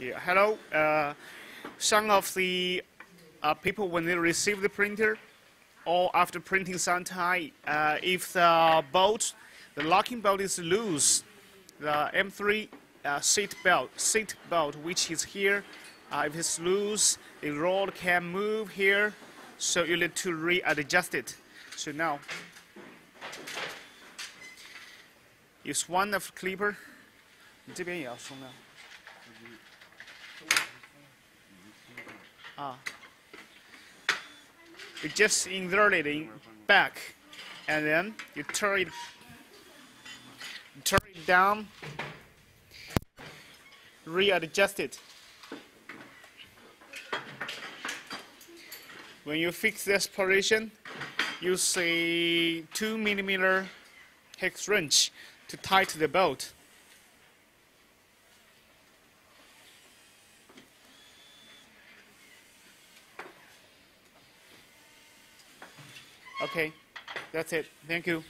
Yeah, hello. Uh, some of the uh, people, when they receive the printer or after printing sometime, uh, if the bolt, the locking bolt is loose, the M3 uh, seat belt, seat belt, which is here, uh, if it's loose, the rod can move here, so you need to readjust it. So now, use one of clipper. 你这边也要松啊。 Ah. You just insert it in back, and then you turn it, turn it down, readjust it. When you fix this position, use a two millimeter hex wrench to tighten the bolt. Okay, that's it. Thank you.